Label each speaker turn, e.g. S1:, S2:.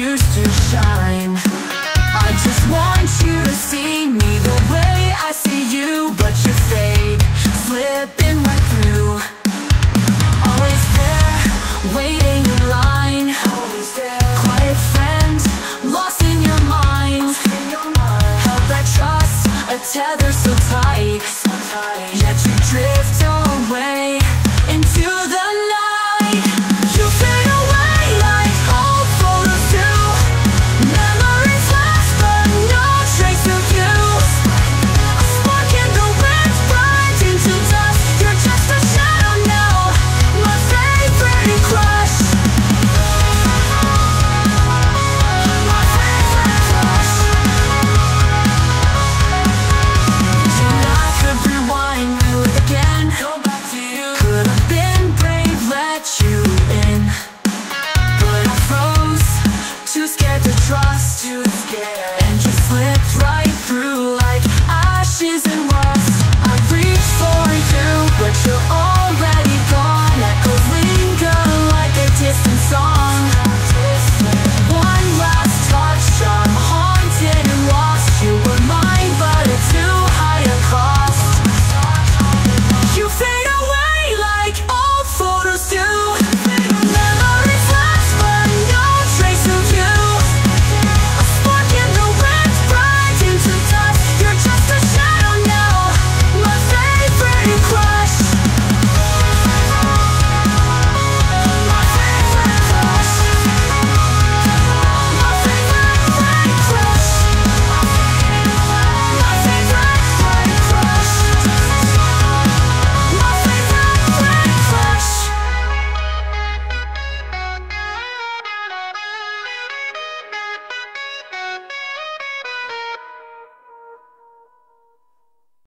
S1: choose to shine. I just want you to see me the way I see you But you fade, slipping right through. Always there, waiting in line. Always there Quiet friends, lost in your mind. Held that trust, a tether so tight, so tight. Yet Oh.